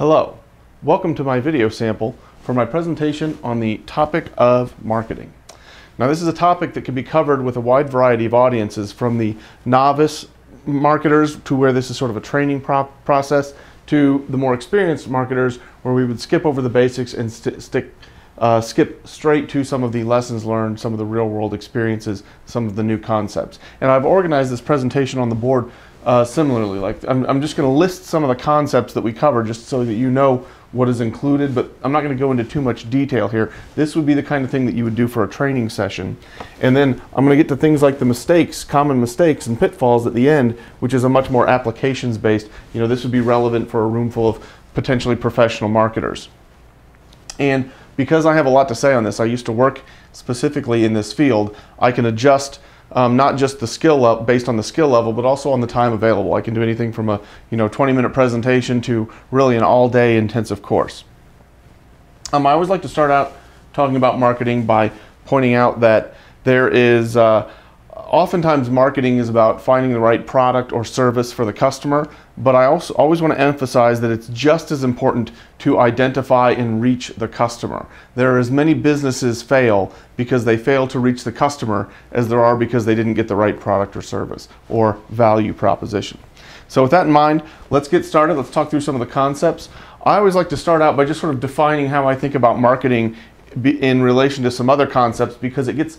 Hello, welcome to my video sample for my presentation on the topic of marketing. Now this is a topic that can be covered with a wide variety of audiences from the novice marketers to where this is sort of a training process to the more experienced marketers where we would skip over the basics and st stick uh, skip straight to some of the lessons learned, some of the real world experiences, some of the new concepts. And I've organized this presentation on the board uh, similarly. Like I'm, I'm just going to list some of the concepts that we cover just so that you know what is included, but I'm not going to go into too much detail here. This would be the kind of thing that you would do for a training session. And then I'm going to get to things like the mistakes, common mistakes and pitfalls at the end, which is a much more applications based. You know, this would be relevant for a room full of potentially professional marketers. And because I have a lot to say on this, I used to work specifically in this field, I can adjust um, not just the skill up based on the skill level, but also on the time available. I can do anything from a you know 20 minute presentation to really an all day intensive course. Um, I always like to start out talking about marketing by pointing out that there is uh, oftentimes marketing is about finding the right product or service for the customer, but I also always want to emphasize that it's just as important to identify and reach the customer. There are as many businesses fail because they fail to reach the customer as there are because they didn't get the right product or service or value proposition. So with that in mind, let's get started. Let's talk through some of the concepts. I always like to start out by just sort of defining how I think about marketing in relation to some other concepts because it gets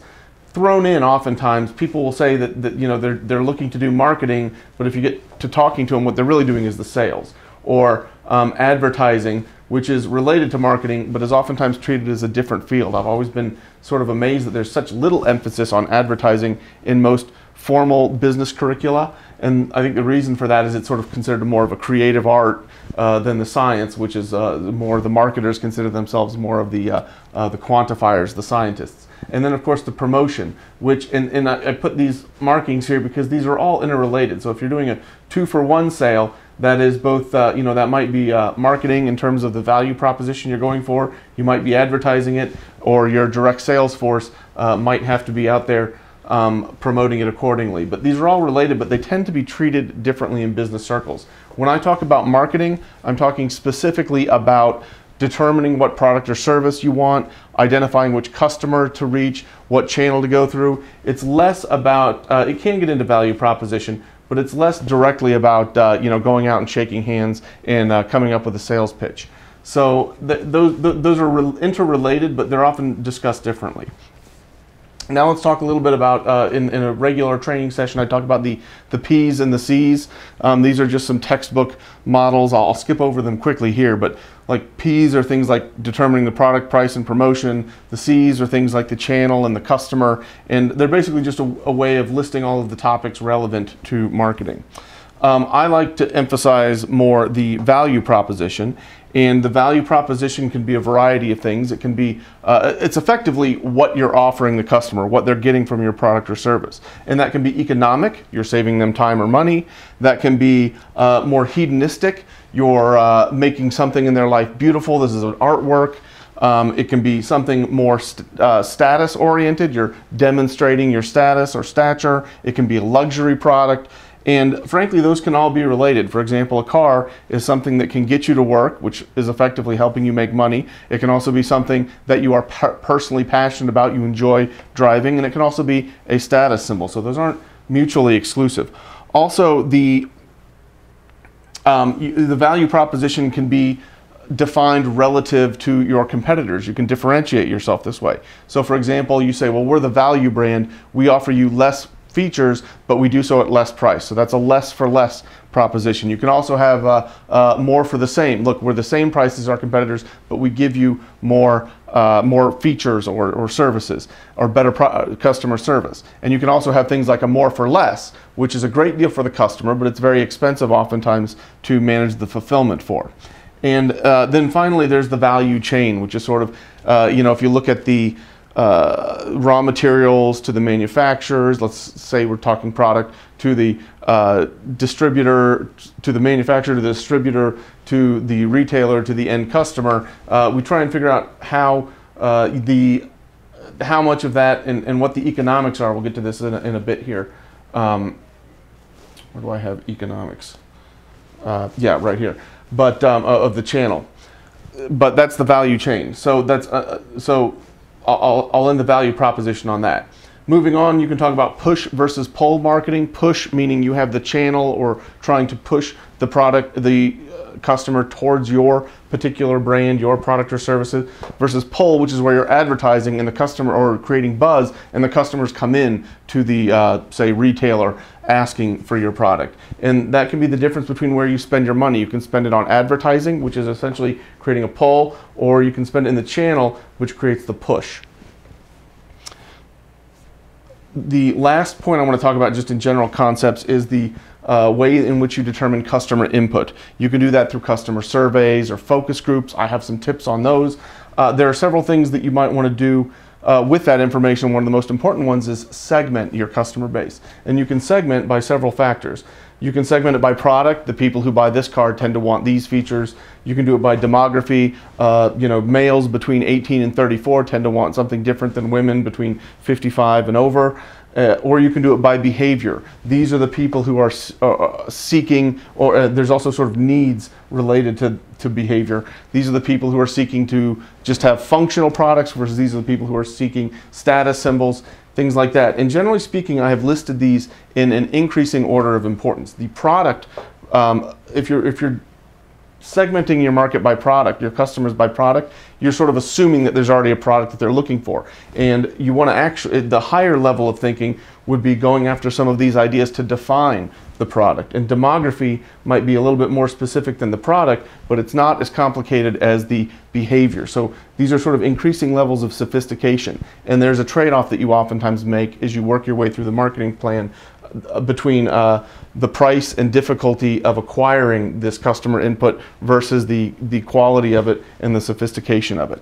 thrown in oftentimes people will say that, that you know they're, they're looking to do marketing but if you get to talking to them what they're really doing is the sales or um, advertising which is related to marketing but is oftentimes treated as a different field. I've always been sort of amazed that there's such little emphasis on advertising in most formal business curricula and i think the reason for that is it's sort of considered more of a creative art uh, than the science which is uh, more the marketers consider themselves more of the uh, uh the quantifiers the scientists and then of course the promotion, which, and, and I, I put these markings here because these are all interrelated. So if you're doing a two for one sale, that is both, uh, you know, that might be uh, marketing in terms of the value proposition you're going for. You might be advertising it, or your direct sales force uh, might have to be out there um, promoting it accordingly. But these are all related, but they tend to be treated differently in business circles. When I talk about marketing, I'm talking specifically about determining what product or service you want, identifying which customer to reach, what channel to go through. It's less about, uh, it can get into value proposition, but it's less directly about uh, you know going out and shaking hands and uh, coming up with a sales pitch. So th those, th those are interrelated, but they're often discussed differently. Now let's talk a little bit about, uh, in, in, a regular training session, I talk about the, the P's and the C's. Um, these are just some textbook models. I'll, I'll, skip over them quickly here, but like P's are things like determining the product price and promotion. The C's are things like the channel and the customer. And they're basically just a, a way of listing all of the topics relevant to marketing. Um, I like to emphasize more the value proposition and the value proposition can be a variety of things. It can be, uh, it's effectively what you're offering the customer, what they're getting from your product or service. And that can be economic, you're saving them time or money. That can be uh, more hedonistic, you're uh, making something in their life beautiful. This is an artwork. Um, it can be something more st uh, status oriented. You're demonstrating your status or stature. It can be a luxury product. And frankly, those can all be related. For example, a car is something that can get you to work, which is effectively helping you make money. It can also be something that you are per personally passionate about, you enjoy driving, and it can also be a status symbol. So those aren't mutually exclusive. Also, the, um, the value proposition can be defined relative to your competitors. You can differentiate yourself this way. So for example, you say, well, we're the value brand. We offer you less features, but we do so at less price. So that's a less for less proposition. You can also have uh, uh, more for the same. Look, we're the same price as our competitors, but we give you more uh, more features or, or services or better uh, customer service. And you can also have things like a more for less, which is a great deal for the customer, but it's very expensive oftentimes to manage the fulfillment for. And uh, then finally, there's the value chain, which is sort of, uh, you know, if you look at the uh, raw materials to the manufacturers, let's say we're talking product, to the uh, distributor, to the manufacturer, to the distributor, to the retailer, to the end customer. Uh, we try and figure out how uh, the how much of that and, and what the economics are. We'll get to this in a, in a bit here. Um, where do I have economics? Uh, yeah, right here. but um, of the channel. But that's the value chain. So that's uh, so I'll, I'll end the value proposition on that. Moving on, you can talk about push versus pull marketing. Push meaning you have the channel or trying to push the product, the customer towards your particular brand, your product or services, versus pull, which is where you're advertising and the customer or creating buzz and the customers come in to the, uh, say, retailer asking for your product. And that can be the difference between where you spend your money. You can spend it on advertising, which is essentially creating a pull, or you can spend it in the channel, which creates the push the last point I want to talk about just in general concepts is the uh, way in which you determine customer input. You can do that through customer surveys or focus groups. I have some tips on those. Uh, there are several things that you might want to do uh, with that information. One of the most important ones is segment your customer base. And you can segment by several factors. You can segment it by product. The people who buy this car tend to want these features. You can do it by demography. Uh, you know, males between 18 and 34 tend to want something different than women between 55 and over. Uh, or you can do it by behavior. These are the people who are uh, uh, seeking, or uh, there's also sort of needs related to, to behavior. These are the people who are seeking to just have functional products versus these are the people who are seeking status symbols things like that. And generally speaking, I have listed these in an increasing order of importance. The product, um, if you're if you're segmenting your market by product, your customers by product, you're sort of assuming that there's already a product that they're looking for. And you want to actually, eh, the higher level of thinking would be going after some of these ideas to define the product. And demography might be a little bit more specific than the product, but it's not as complicated as the behavior. So these are sort of increasing levels of sophistication. And there's a trade off that you oftentimes make as you work your way through the marketing plan between uh, the price and difficulty of acquiring this customer input versus the, the quality of it and the sophistication of it.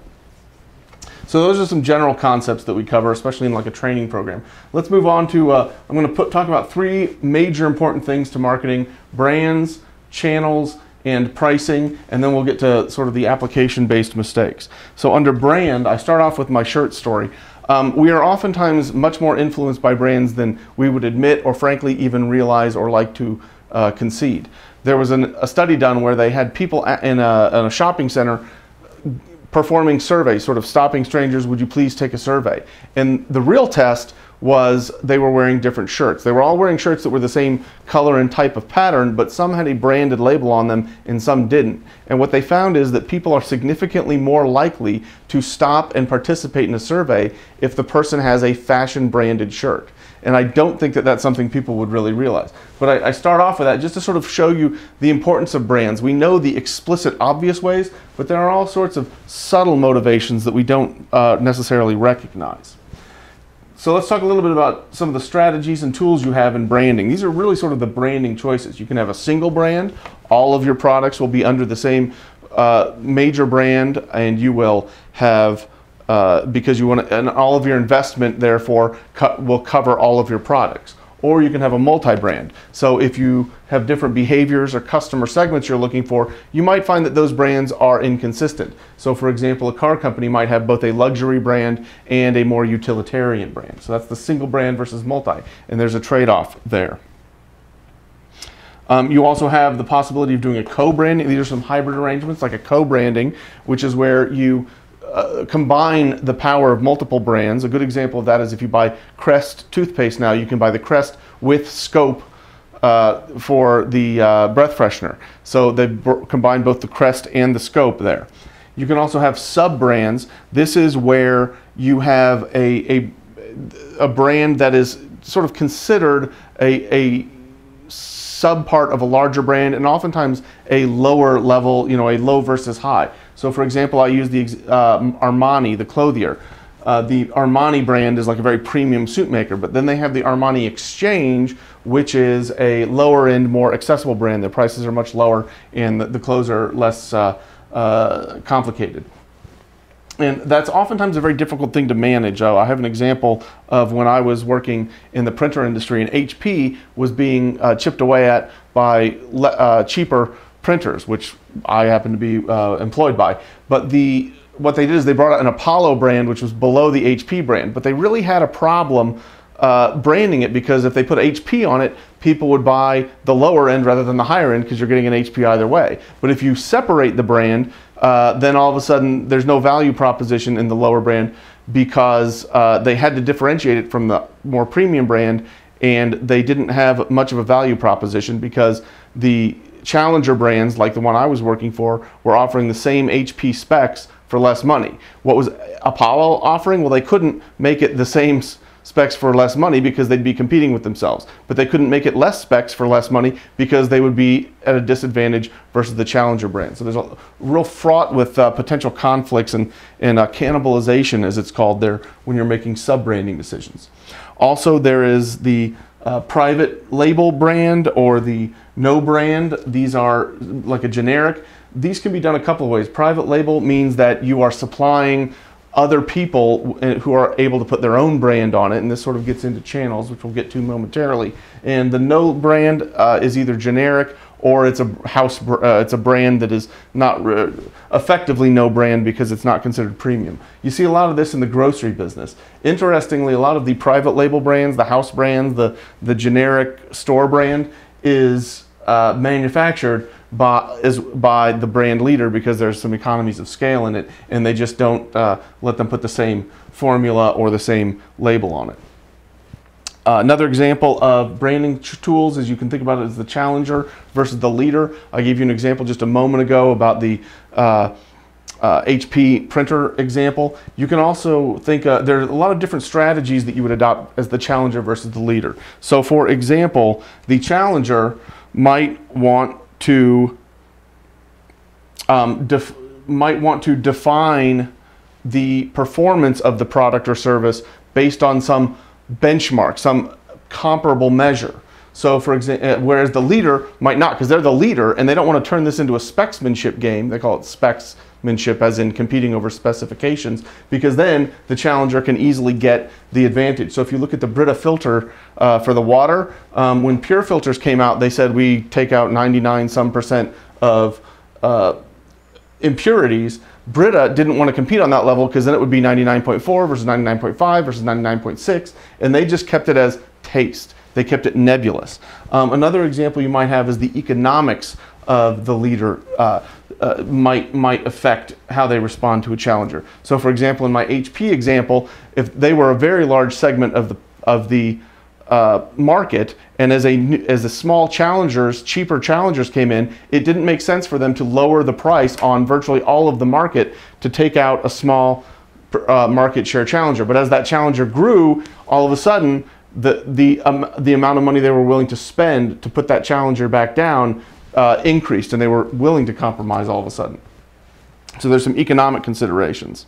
So those are some general concepts that we cover, especially in like a training program. Let's move on to, uh, I'm going to put, talk about three major important things to marketing, brands, channels, and pricing, and then we'll get to sort of the application-based mistakes. So under brand, I start off with my shirt story. Um, we are oftentimes much more influenced by brands than we would admit or frankly even realize or like to uh, concede. There was an, a study done where they had people in a, in a shopping center performing surveys, sort of stopping strangers, would you please take a survey? And the real test was they were wearing different shirts. They were all wearing shirts that were the same color and type of pattern, but some had a branded label on them and some didn't. And what they found is that people are significantly more likely to stop and participate in a survey if the person has a fashion branded shirt. And I don't think that that's something people would really realize. But I, I, start off with that just to sort of show you the importance of brands. We know the explicit, obvious ways, but there are all sorts of subtle motivations that we don't uh, necessarily recognize. So let's talk a little bit about some of the strategies and tools you have in branding. These are really sort of the branding choices. You can have a single brand. All of your products will be under the same uh, major brand, and you will have uh, because you want to, and all of your investment therefore co will cover all of your products. Or you can have a multi-brand. So if you have different behaviors or customer segments you're looking for, you might find that those brands are inconsistent. So for example, a car company might have both a luxury brand and a more utilitarian brand. So that's the single brand versus multi, and there's a trade-off there. Um, you also have the possibility of doing a co-branding. These are some hybrid arrangements, like a co-branding, which is where you uh, combine the power of multiple brands. A good example of that is if you buy Crest toothpaste now, you can buy the Crest with scope uh, for the uh, breath freshener. So they combine both the Crest and the scope there. You can also have sub brands. This is where you have a, a, a brand that is sort of considered a, a sub part of a larger brand and oftentimes a lower level, you know, a low versus high. So for example, I use the uh, Armani, the clothier. Uh, the Armani brand is like a very premium suit maker, but then they have the Armani Exchange, which is a lower end, more accessible brand. The prices are much lower and the, the clothes are less uh, uh complicated. And that's oftentimes a very difficult thing to manage. Uh, I have an example of when I was working in the printer industry and HP was being uh, chipped away at by uh, cheaper printers, which I happen to be uh, employed by. But the what they did is they brought out an Apollo brand, which was below the HP brand, but they really had a problem uh, branding it because if they put HP on it, people would buy the lower end rather than the higher end because you're getting an HP either way. But if you separate the brand, uh, then all of a sudden there's no value proposition in the lower brand because uh, they had to differentiate it from the more premium brand and they didn't have much of a value proposition because the challenger brands like the one I was working for were offering the same HP specs for less money. What was Apollo offering? Well, they couldn't make it the same specs for less money because they'd be competing with themselves. But they couldn't make it less specs for less money because they would be at a disadvantage versus the challenger brand. So there's a real fraught with uh, potential conflicts and, and uh, cannibalization, as it's called there, when you're making sub-branding decisions. Also, there is the uh, private label brand or the no brand. These are like a generic. These can be done a couple of ways. Private label means that you are supplying other people who are able to put their own brand on it, and this sort of gets into channels, which we'll get to momentarily. And the no brand uh, is either generic or it's a house, uh, it's a brand that is not effectively no brand because it's not considered premium. You see a lot of this in the grocery business. Interestingly, a lot of the private label brands, the house brands, the the generic store brand is uh, manufactured by, is by the brand leader because there's some economies of scale in it and they just don't uh, let them put the same formula or the same label on it. Uh, another example of branding tools is you can think about it as the challenger versus the leader. I gave you an example just a moment ago about the uh, uh, HP printer example. You can also think uh, there are a lot of different strategies that you would adopt as the challenger versus the leader. So for example, the challenger might want to um, might want to define the performance of the product or service based on some benchmark, some comparable measure. So, for example, uh, whereas the leader might not, because they're the leader and they don't want to turn this into a specsmanship game. They call it specsmanship, as in competing over specifications, because then the challenger can easily get the advantage. So, if you look at the Brita filter uh, for the water, um, when PUR Filters came out, they said we take out 99 some percent of uh, impurities. Brita didn't want to compete on that level because then it would be 99.4 versus 99.5 versus 99.6, and they just kept it as taste. They kept it nebulous. Um, another example you might have is the economics of the leader uh, uh, might might affect how they respond to a challenger. So, for example, in my HP example, if they were a very large segment of the of the uh, market, and as a as the small challengers, cheaper challengers came in, it didn't make sense for them to lower the price on virtually all of the market to take out a small uh, market share challenger. But as that challenger grew, all of a sudden the the um, the amount of money they were willing to spend to put that challenger back down uh, increased, and they were willing to compromise all of a sudden. So there's some economic considerations.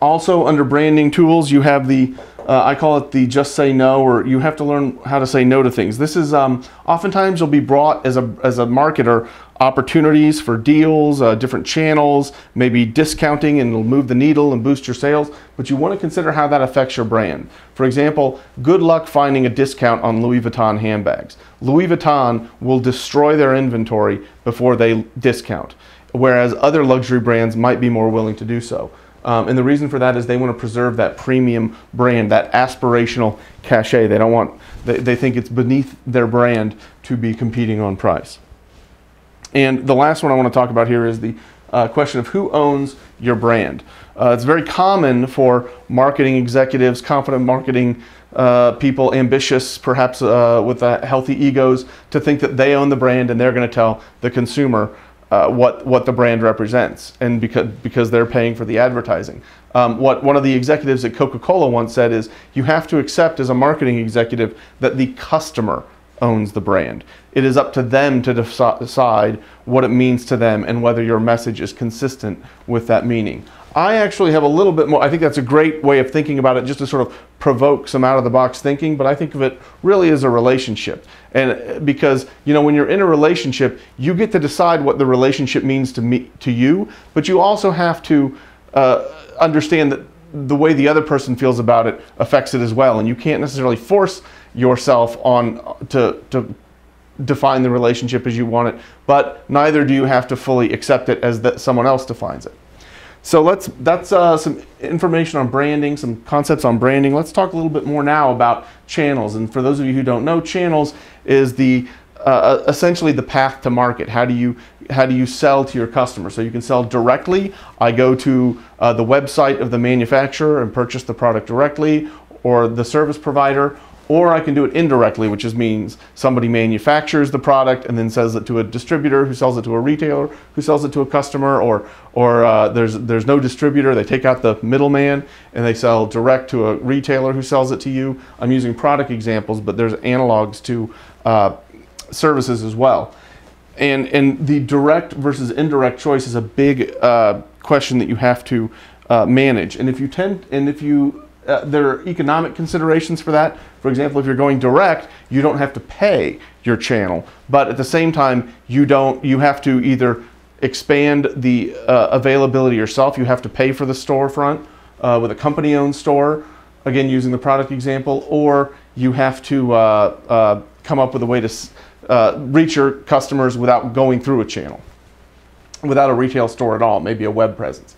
Also, under branding tools, you have the uh, I call it the just say no, or you have to learn how to say no to things. This is um, oftentimes you'll be brought as a as a marketer opportunities for deals, uh, different channels, maybe discounting and it'll move the needle and boost your sales, but you want to consider how that affects your brand. For example, good luck finding a discount on Louis Vuitton handbags. Louis Vuitton will destroy their inventory before they discount, whereas other luxury brands might be more willing to do so. Um, and the reason for that is they want to preserve that premium brand, that aspirational cachet. They don't want, they, they think it's beneath their brand to be competing on price. And the last one I want to talk about here is the uh, question of who owns your brand. Uh, it's very common for marketing executives, confident marketing uh, people, ambitious, perhaps uh, with healthy egos, to think that they own the brand and they're going to tell the consumer uh, what what the brand represents, and because because they're paying for the advertising. Um, what one of the executives at Coca-Cola once said is, you have to accept as a marketing executive that the customer owns the brand. It is up to them to decide what it means to them and whether your message is consistent with that meaning. I actually have a little bit more, I think that's a great way of thinking about it just to sort of provoke some out of the box thinking, but I think of it really as a relationship. And uh, because, you know, when you're in a relationship, you get to decide what the relationship means to me, to you, but you also have to uh, understand that the way the other person feels about it affects it as well. And you can't necessarily force yourself on to, to define the relationship as you want it, but neither do you have to fully accept it as that someone else defines it. So let's that's uh, some information on branding, some concepts on branding. Let's talk a little bit more now about channels. And for those of you who don't know, channels is the uh, essentially the path to market. How do you how do you sell to your customer? So you can sell directly. I go to uh, the website of the manufacturer and purchase the product directly, or the service provider, or I can do it indirectly, which just means somebody manufactures the product and then sells it to a distributor who sells it to a retailer who sells it to a customer, or or uh, there's there's no distributor. They take out the middleman and they sell direct to a retailer who sells it to you. I'm using product examples, but there's analogs to uh, services as well. And and the direct versus indirect choice is a big uh, question that you have to uh, manage. And if you tend and if you uh, there are economic considerations for that. For example, if you're going direct, you don't have to pay your channel, but at the same time, you don't. You have to either expand the uh, availability yourself. You have to pay for the storefront uh, with a company-owned store. Again, using the product example, or you have to uh, uh, come up with a way to uh, reach your customers without going through a channel, without a retail store at all, maybe a web presence.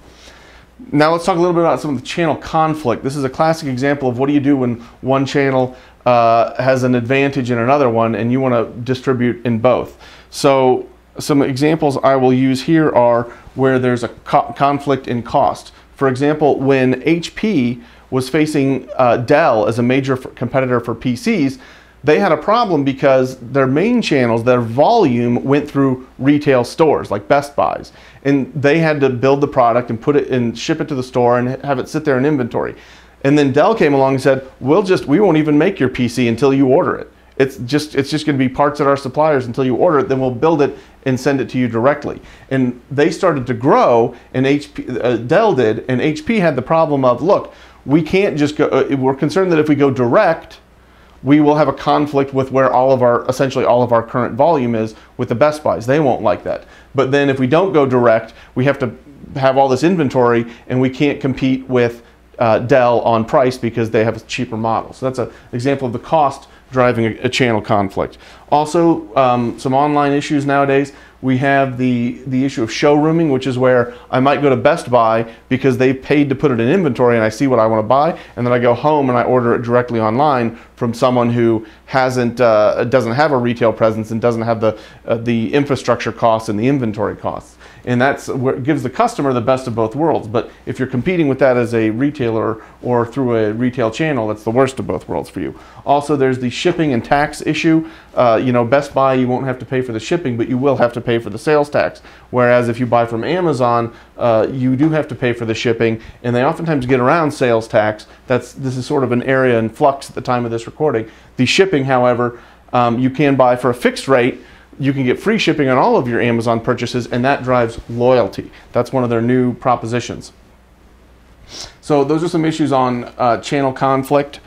Now let's talk a little bit about some of the channel conflict. This is a classic example of what do you do when one channel uh, has an advantage in another one and you want to distribute in both. So some examples I will use here are where there's a co conflict in cost. For example, when HP was facing uh, Dell as a major competitor for PCs, they had a problem because their main channels, their volume went through retail stores like Best Buys. And they had to build the product and put it and ship it to the store and have it sit there in inventory. And then Dell came along and said, "We'll just we won't even make your PC until you order it. It's just it's just going to be parts at our suppliers until you order it. Then we'll build it and send it to you directly." And they started to grow, and HP uh, Dell did, and HP had the problem of, "Look, we can't just go. Uh, we're concerned that if we go direct." We will have a conflict with where all of our, essentially all of our current volume is with the Best Buys. They won't like that. But then if we don't go direct, we have to have all this inventory and we can't compete with uh, Dell on price because they have a cheaper model. So that's an example of the cost driving a, a channel conflict. Also, um, some online issues nowadays. We have the, the issue of showrooming, which is where I might go to Best Buy because they paid to put it in inventory and I see what I want to buy, and then I go home and I order it directly online from someone who hasn't, uh, doesn't have a retail presence and doesn't have the, uh, the infrastructure costs and the inventory costs and that's what gives the customer the best of both worlds. But if you're competing with that as a retailer or through a retail channel, that's the worst of both worlds for you. Also, there's the shipping and tax issue. Uh, you know, Best Buy, you won't have to pay for the shipping, but you will have to pay for the sales tax. Whereas if you buy from Amazon, uh, you do have to pay for the shipping, and they oftentimes get around sales tax. That's this is sort of an area in flux at the time of this recording. The shipping, however, um, you can buy for a fixed rate you can get free shipping on all of your Amazon purchases, and that drives loyalty. That's one of their new propositions. So those are some issues on uh, channel conflict.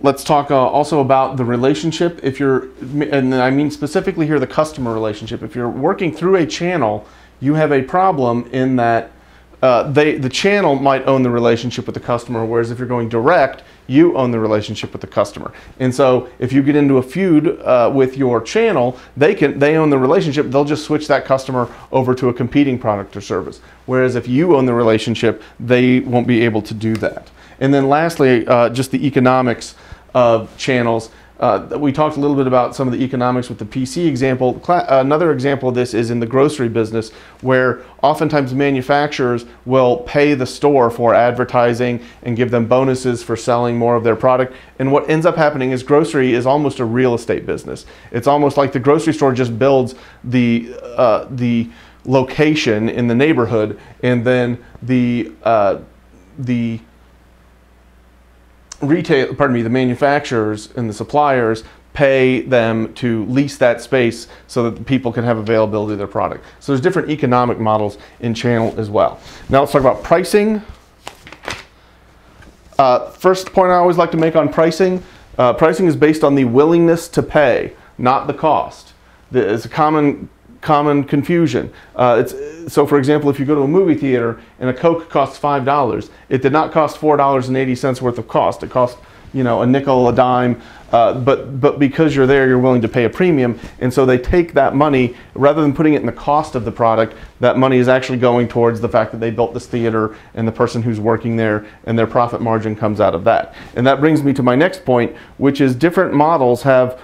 Let's talk uh, also about the relationship. If you're, and I mean specifically here the customer relationship. If you're working through a channel, you have a problem in that uh, they, the channel might own the relationship with the customer, whereas if you're going direct, you own the relationship with the customer. And so if you get into a feud uh, with your channel, they can they own the relationship. They'll just switch that customer over to a competing product or service. Whereas if you own the relationship, they won't be able to do that. And then lastly, uh, just the economics of channels. Uh, we talked a little bit about some of the economics with the PC example. another example of this is in the grocery business, where oftentimes manufacturers will pay the store for advertising and give them bonuses for selling more of their product. And what ends up happening is grocery is almost a real estate business. It's almost like the grocery store just builds the uh, the location in the neighborhood, and then the uh, the retail, pardon me, the manufacturers and the suppliers pay them to lease that space so that people can have availability of their product. So there's different economic models in channel as well. Now let's talk about pricing. Uh, first point I always like to make on pricing, uh, pricing is based on the willingness to pay, not the cost. It's a common common confusion. Uh, so for example, if you go to a movie theater and a Coke costs $5, it did not cost $4.80 worth of cost. It cost you know, a nickel, a dime, uh, but, but because you're there, you're willing to pay a premium. And so they take that money, rather than putting it in the cost of the product, that money is actually going towards the fact that they built this theater and the person who's working there, and their profit margin comes out of that. And that brings me to my next point, which is different models have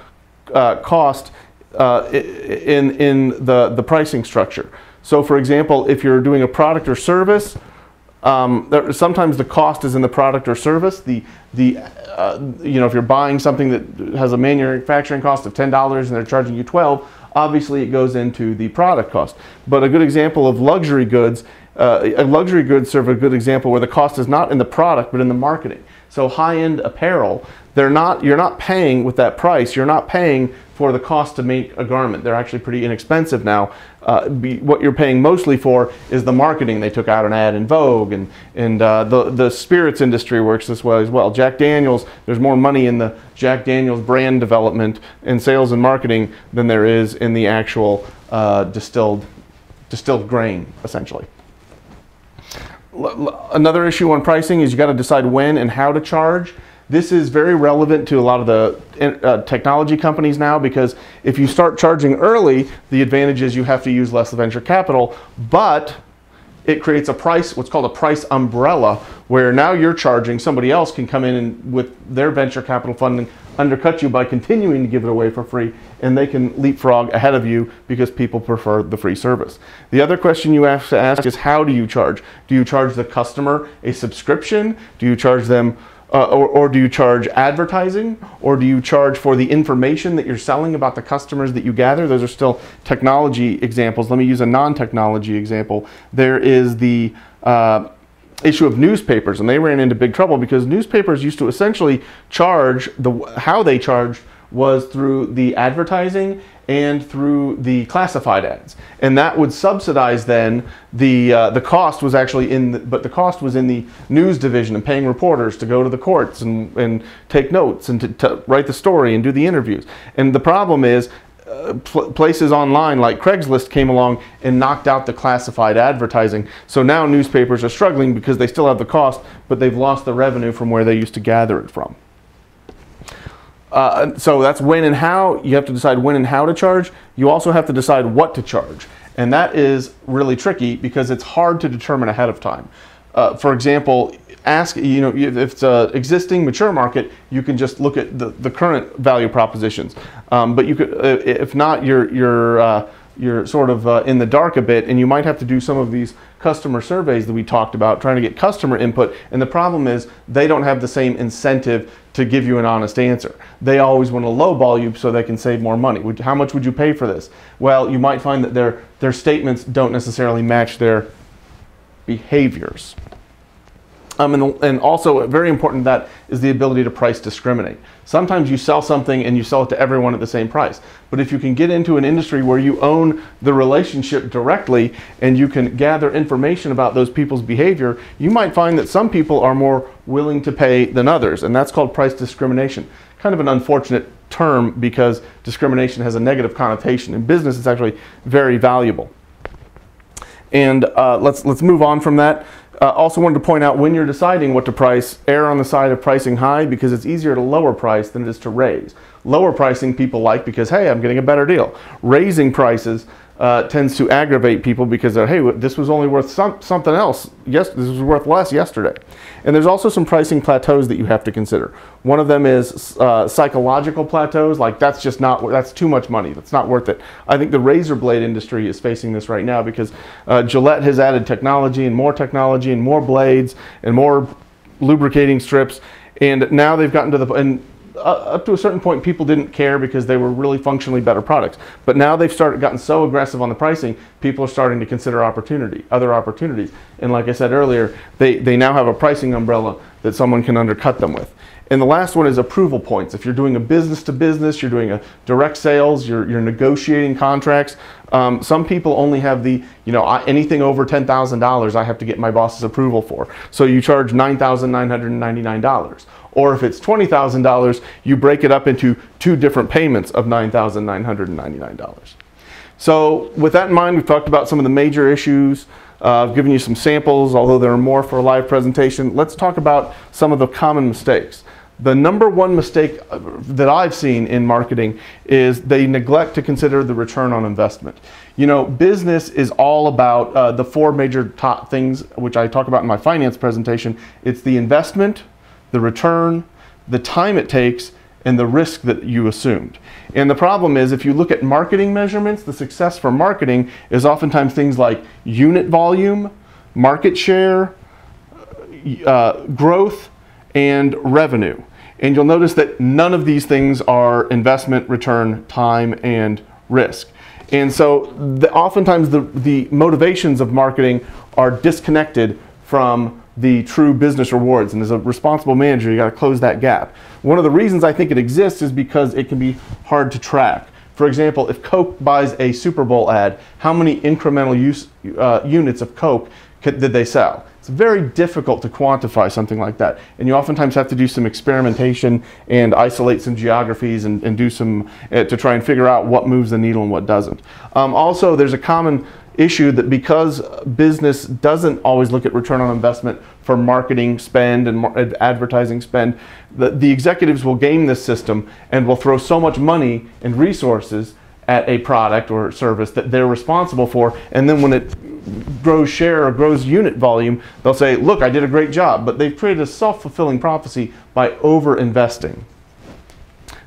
uh, cost uh, in, in the, the pricing structure. So for example, if you're doing a product or service, um, there, sometimes the cost is in the product or service. The, the, uh, you know, if you're buying something that has a manufacturing cost of $10 and they're charging you 12, obviously it goes into the product cost. But a good example of luxury goods, uh, luxury goods serve a good example where the cost is not in the product but in the marketing. So high-end apparel, they're not, you're not paying with that price, you're not paying for the cost to make a garment. They're actually pretty inexpensive now. Uh, be, what you're paying mostly for is the marketing. They took out an ad in Vogue, and, and uh, the, the spirits industry works this way as well. Jack Daniels, there's more money in the Jack Daniels brand development and sales and marketing than there is in the actual uh, distilled, distilled grain, essentially. Another issue on pricing is you got to decide when and how to charge. This is very relevant to a lot of the uh, technology companies now because if you start charging early, the advantage is you have to use less venture capital, but it creates a price, what's called a price umbrella, where now you're charging, somebody else can come in and with their venture capital funding undercut you by continuing to give it away for free, and they can leapfrog ahead of you because people prefer the free service. The other question you have to ask is how do you charge? Do you charge the customer a subscription? Do you charge them uh, or, or, do you charge advertising? Or do you charge for the information that you're selling about the customers that you gather? Those are still technology examples. Let me use a non-technology example. There is the uh, issue of newspapers, and they ran into big trouble because newspapers used to essentially charge, the how they charged was through the advertising and through the classified ads. And that would subsidize then the, uh, the cost was actually in, the, but the cost was in the news division and paying reporters to go to the courts and, and take notes and to, to write the story and do the interviews. And the problem is uh, pl places online like Craigslist came along and knocked out the classified advertising. So now newspapers are struggling because they still have the cost, but they've lost the revenue from where they used to gather it from. Uh, so that's when and how. You have to decide when and how to charge. You also have to decide what to charge. And that is really tricky because it's hard to determine ahead of time. Uh, for example, ask, you know, if it's an existing mature market, you can just look at the, the current value propositions. Um, but you could, uh, if not, you're, you're, uh, you're sort of uh, in the dark a bit and you might have to do some of these customer surveys that we talked about, trying to get customer input. And the problem is they don't have the same incentive to give you an honest answer. They always want to lowball you so they can save more money. Would, how much would you pay for this? Well, you might find that their, their statements don't necessarily match their behaviors. Um, and, and, also very important that is the ability to price discriminate. Sometimes you sell something and you sell it to everyone at the same price. But if you can get into an industry where you own the relationship directly and you can gather information about those people's behavior, you might find that some people are more willing to pay than others. And that's called price discrimination. Kind of an unfortunate term because discrimination has a negative connotation. In business, it's actually very valuable. And uh, let's, let's move on from that. Uh, also wanted to point out when you're deciding what to price, err on the side of pricing high because it's easier to lower price than it is to raise. Lower pricing people like because, hey, I'm getting a better deal. Raising prices uh, tends to aggravate people because they're, hey, this was only worth some, something else. Yes, this was worth less yesterday. And there's also some pricing plateaus that you have to consider. One of them is uh, psychological plateaus, like that's just not, that's too much money. That's not worth it. I think the razor blade industry is facing this right now because uh, Gillette has added technology and more technology and more blades and more lubricating strips. And now they've gotten to the, and uh, up to a certain point, people didn't care because they were really functionally better products. But now they've started gotten so aggressive on the pricing, people are starting to consider opportunity, other opportunities. And like I said earlier, they, they now have a pricing umbrella that someone can undercut them with. And the last one is approval points. If you're doing a business to business, you're doing a direct sales, you're, you're negotiating contracts. Um, some people only have the, you know, anything over $10,000 I have to get my boss's approval for. So you charge $9,999. Or if it's $20,000, you break it up into two different payments of $9,999. So with that in mind, we've talked about some of the major issues. Uh, I've given you some samples, although there are more for a live presentation. Let's talk about some of the common mistakes. the number one mistake uh, that I've seen in marketing is they neglect to consider the return on investment. You know, business is all about uh, the four major top things, which I talk about in my finance presentation. It's the investment, the return, the time it takes, and the risk that you assumed. And the problem is, if you look at marketing measurements, the success for marketing is oftentimes things like unit volume, market share, uh, growth, and revenue. And you'll notice that none of these things are investment, return, time, and risk. And so the, oftentimes the, the motivations of marketing are disconnected from the true business rewards. And as a responsible manager, you got to close that gap. One of the reasons I think it exists is because it can be hard to track. For example, if Coke buys a Super Bowl ad, how many incremental use, uh, units of Coke could, did they sell? It's very difficult to quantify something like that. And you oftentimes have to do some experimentation and isolate some geographies and, and do some, uh, to try and figure out what moves the needle and what doesn't. Um, also, there's a common issue that because business doesn't always look at return on investment for marketing spend and advertising spend, the, the executives will game this system and will throw so much money and resources at a product or service that they're responsible for. And then when it grows share or grows unit volume, they'll say, look, I did a great job. But they've created a self-fulfilling prophecy by over-investing.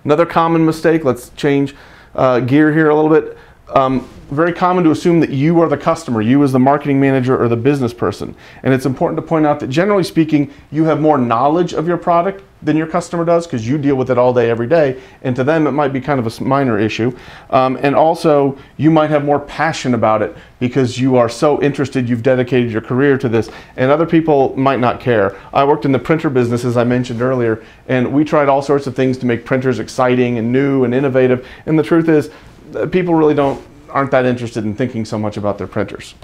Another common mistake, let's change uh, gear here a little bit. Um, very common to assume that you are the customer, you as the marketing manager or the business person. And it's important to point out that generally speaking, you have more knowledge of your product than your customer does because you deal with it all day, every day. And to them, it might be kind of a minor issue. Um, and also, you might have more passion about it because you are so interested, you've dedicated your career to this. And other people might not care. I worked in the printer business, as I mentioned earlier, and we tried all sorts of things to make printers exciting and new and innovative. And the truth is, Uh, people really don't aren't that interested in thinking so much about their printers.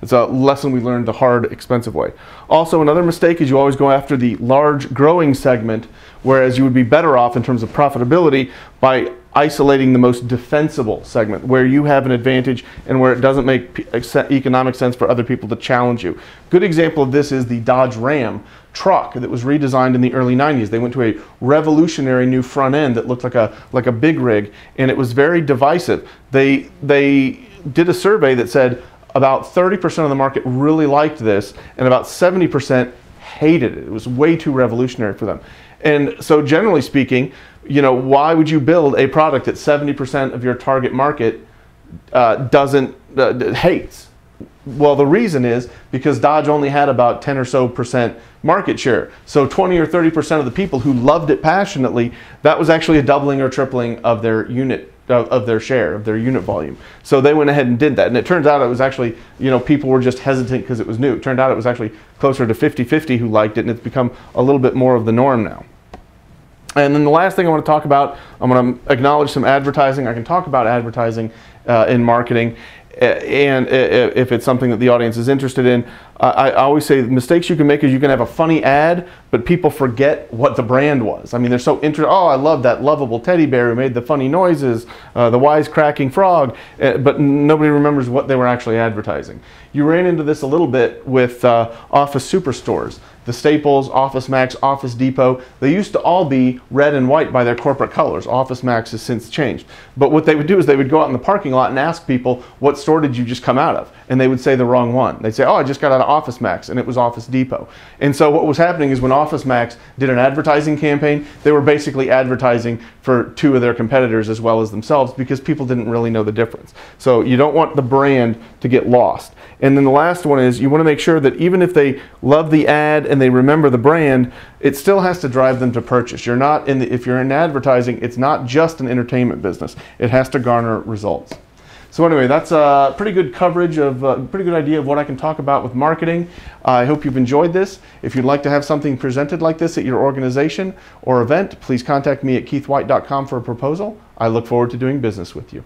It's a lesson we learned the hard, expensive way. Also, another mistake is you always go after the large growing segment, whereas you would be better off in terms of profitability by isolating the most defensible segment where you have an advantage and where it doesn't make economic sense for other people to challenge you. Good example of this is the Dodge Ram truck that was redesigned in the early 90s. They went to a revolutionary new front end that looked like a like a big rig and it was very divisive. They they did a survey that said about 30% of the market really liked this and about 70% hated it. It was way too revolutionary for them. And so generally speaking, you know, why would you build a product that 70% of your target market uh, doesn't, uh, hates? Well, the reason is because Dodge only had about 10 or so percent market share. So 20 or 30% of the people who loved it passionately, that was actually a doubling or tripling of their unit of, of, their share of their unit volume. So they went ahead and did that. And it turns out it was actually, you know, people were just hesitant because it was new. It turned out it was actually closer to 50-50 who liked it and it's become a little bit more of the norm now. And then the last thing I want to talk about, I'm going to acknowledge some advertising. I can talk about advertising uh, in marketing and if it's something that the audience is interested in. I always say the mistakes you can make is you can have a funny ad, but people forget what the brand was. I mean, they're so interested. Oh, I love that lovable teddy bear who made the funny noises, uh, the wisecracking frog, uh, but nobody remembers what they were actually advertising. You ran into this a little bit with uh, office superstores the Staples, Office Max, Office Depot, they used to all be red and white by their corporate colors. Office Max has since changed. But what they would do is they would go out in the parking lot and ask people, what store did you just come out of? And they would say the wrong one. They'd say, oh, I just got out of Office Max, and it was Office Depot. And so what was happening is when Office Max did an advertising campaign, they were basically advertising for two of their competitors as well as themselves because people didn't really know the difference. So you don't want the brand to get lost. And then the last one is you want to make sure that even if they love the ad and they remember the brand, it still has to drive them to purchase. You're not in the, if you're in advertising, it's not just an entertainment business. It has to garner results. So anyway, that's a pretty good coverage of, a uh, pretty good idea of what I can talk about with marketing. I hope you've enjoyed this. If you'd like to have something presented like this at your organization or event, please contact me at keithwhite.com for a proposal. I look forward to doing business with you.